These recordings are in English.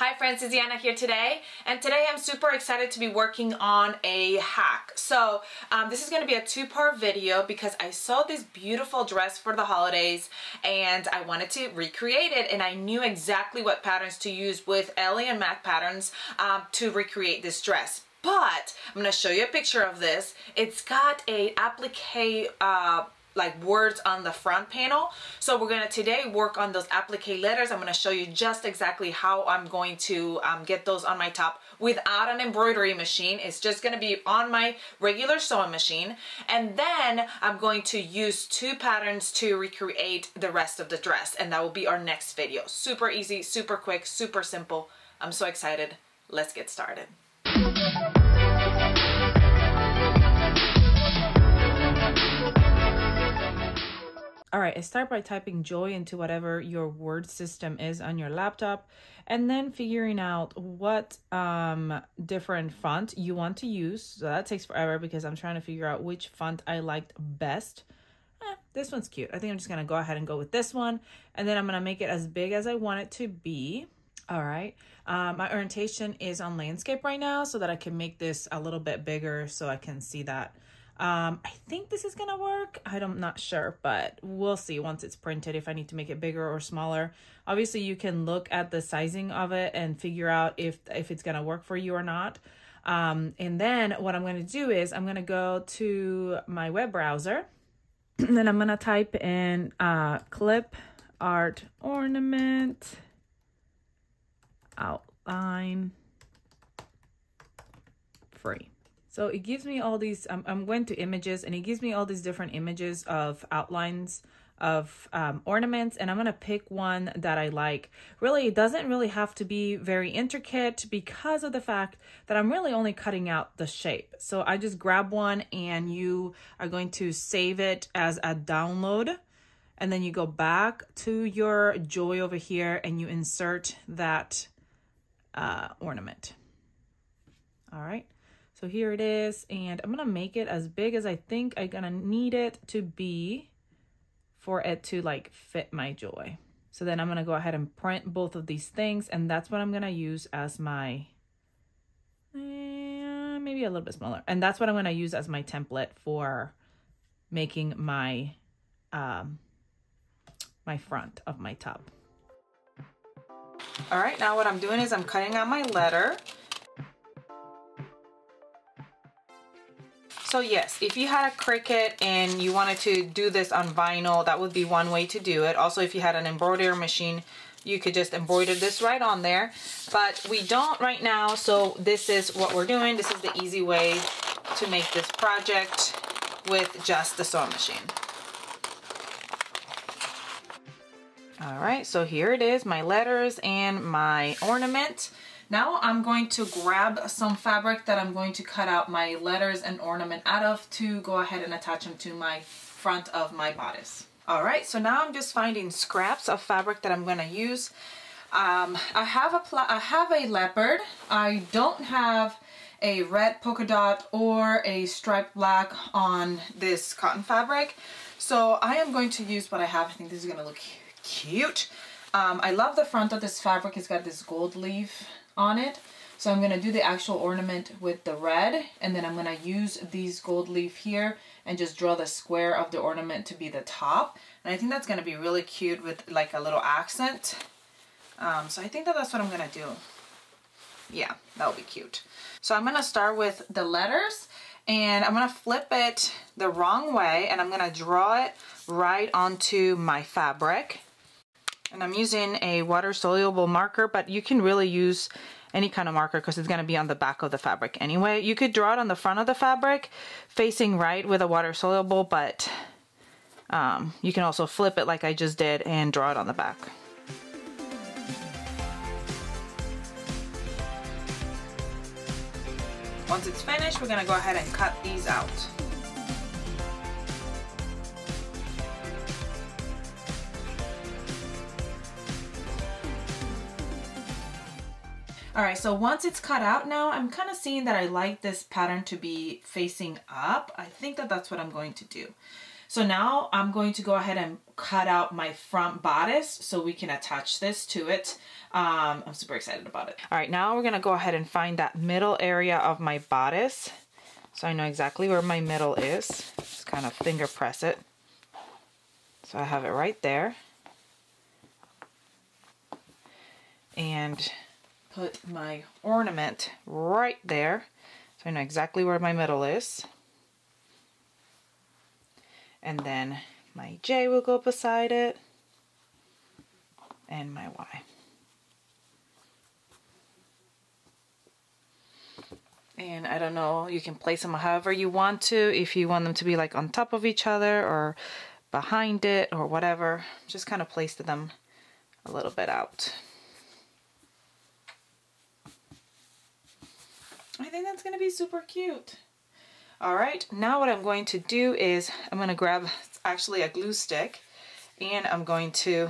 Hi friends, it's here today and today I'm super excited to be working on a hack. So um, this is going to be a two-part video because I saw this beautiful dress for the holidays and I wanted to recreate it and I knew exactly what patterns to use with Ellie and Mac patterns um, to recreate this dress but I'm going to show you a picture of this. It's got a applique uh, like words on the front panel. So we're gonna today work on those applique letters. I'm gonna show you just exactly how I'm going to um, get those on my top without an embroidery machine. It's just gonna be on my regular sewing machine. And then I'm going to use two patterns to recreate the rest of the dress. And that will be our next video. Super easy, super quick, super simple. I'm so excited. Let's get started. Right, start by typing joy into whatever your word system is on your laptop and then figuring out what um, different font you want to use. So that takes forever because I'm trying to figure out which font I liked best. Eh, this one's cute. I think I'm just going to go ahead and go with this one. And then I'm going to make it as big as I want it to be. All right. Um, my orientation is on landscape right now so that I can make this a little bit bigger so I can see that um, I think this is gonna work. I'm not sure, but we'll see once it's printed if I need to make it bigger or smaller. Obviously, you can look at the sizing of it and figure out if, if it's gonna work for you or not. Um, and then what I'm gonna do is I'm gonna go to my web browser and then I'm gonna type in uh, clip art ornament outline free. So it gives me all these, I'm, going to images and it gives me all these different images of outlines of um, ornaments and I'm going to pick one that I like. Really, it doesn't really have to be very intricate because of the fact that I'm really only cutting out the shape. So I just grab one and you are going to save it as a download and then you go back to your joy over here and you insert that uh, ornament. All right. So here it is, and I'm gonna make it as big as I think I'm gonna need it to be for it to like fit my joy. So then I'm gonna go ahead and print both of these things, and that's what I'm gonna use as my, uh, maybe a little bit smaller. And that's what I'm gonna use as my template for making my, um, my front of my top. All right, now what I'm doing is I'm cutting out my letter So yes, if you had a Cricut and you wanted to do this on vinyl, that would be one way to do it. Also, if you had an embroidery machine, you could just embroider this right on there. But we don't right now, so this is what we're doing. This is the easy way to make this project with just the sewing machine. All right, so here it is, my letters and my ornament. Now I'm going to grab some fabric that I'm going to cut out my letters and ornament out of to go ahead and attach them to my front of my bodice. All right, so now I'm just finding scraps of fabric that I'm gonna use. Um, I have a I have a leopard. I don't have a red polka dot or a striped black on this cotton fabric. So I am going to use what I have. I think this is gonna look cute. Um, I love the front of this fabric. It's got this gold leaf on it. So I'm going to do the actual ornament with the red and then I'm going to use these gold leaf here and just draw the square of the ornament to be the top. And I think that's going to be really cute with like a little accent. Um, so I think that that's what I'm going to do. Yeah, that'll be cute. So I'm going to start with the letters and I'm going to flip it the wrong way and I'm going to draw it right onto my fabric. And I'm using a water soluble marker, but you can really use any kind of marker because it's going to be on the back of the fabric anyway. You could draw it on the front of the fabric facing right with a water soluble, but um, you can also flip it like I just did and draw it on the back. Once it's finished, we're going to go ahead and cut these out. All right, so once it's cut out now, I'm kind of seeing that I like this pattern to be facing up. I think that that's what I'm going to do. So now I'm going to go ahead and cut out my front bodice so we can attach this to it. Um, I'm super excited about it. All right, now we're gonna go ahead and find that middle area of my bodice. So I know exactly where my middle is. Just kind of finger press it. So I have it right there. And put my ornament right there. So I know exactly where my middle is. And then my J will go beside it. And my Y. And I don't know, you can place them however you want to. If you want them to be like on top of each other or behind it or whatever. Just kind of place them a little bit out. I think that's going to be super cute. All right, now what I'm going to do is I'm going to grab actually a glue stick and I'm going to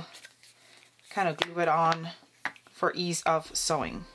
kind of glue it on for ease of sewing.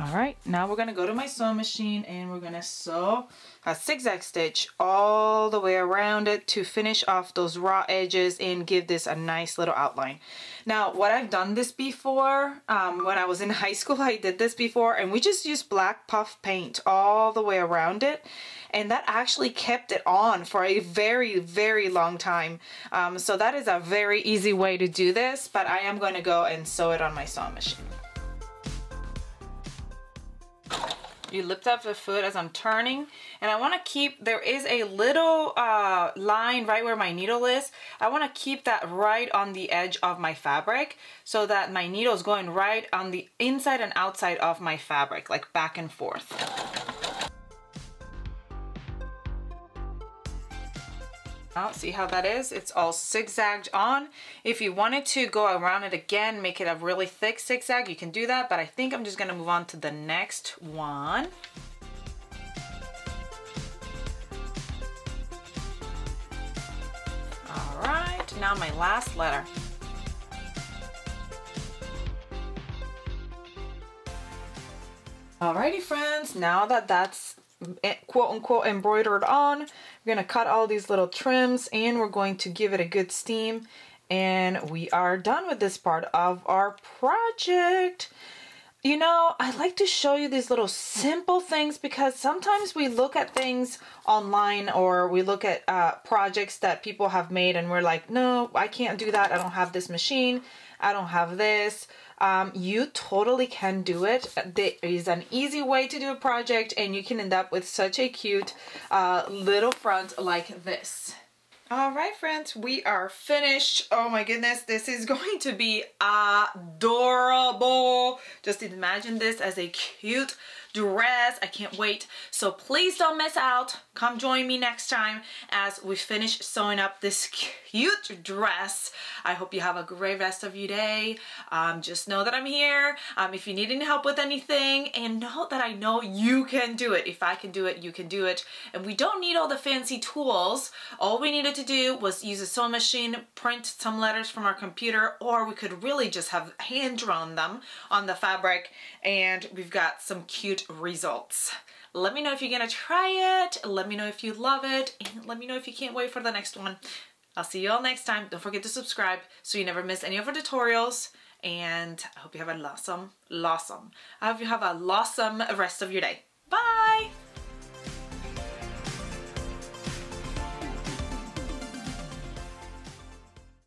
All right, now we're gonna go to my sewing machine and we're gonna sew a zigzag stitch all the way around it to finish off those raw edges and give this a nice little outline. Now, what I've done this before, um, when I was in high school, I did this before and we just used black puff paint all the way around it and that actually kept it on for a very, very long time. Um, so that is a very easy way to do this, but I am gonna go and sew it on my sewing machine. You lift up the foot as I'm turning and I want to keep there is a little uh, line right where my needle is. I want to keep that right on the edge of my fabric so that my needle is going right on the inside and outside of my fabric like back and forth See how that is? It's all zigzagged on. If you wanted to go around it again, make it a really thick zigzag, you can do that, but I think I'm just gonna move on to the next one. All right, now my last letter. Alrighty friends, now that that's quote unquote embroidered on, we're gonna cut all these little trims and we're going to give it a good steam and we are done with this part of our project. You know, I like to show you these little simple things because sometimes we look at things online or we look at uh, projects that people have made and we're like, no, I can't do that. I don't have this machine. I don't have this um, you totally can do it. There is an easy way to do a project and you can end up with such a cute uh, little front like this. All right, friends, we are finished. Oh my goodness, this is going to be adorable. Just imagine this as a cute dress. I can't wait. So please don't miss out. Come join me next time as we finish sewing up this cute dress. I hope you have a great rest of your day. Um, just know that I'm here. Um, if you need any help with anything and know that I know you can do it. If I can do it, you can do it. And we don't need all the fancy tools. All we needed to do was use a sewing machine, print some letters from our computer, or we could really just have hand drawn them on the fabric and we've got some cute results. Let me know if you're gonna try it. Let me know if you love it. And let me know if you can't wait for the next one. I'll see you all next time. Don't forget to subscribe so you never miss any of our tutorials. And I hope you have a awesome, awesome. I hope you have a awesome rest of your day. Bye!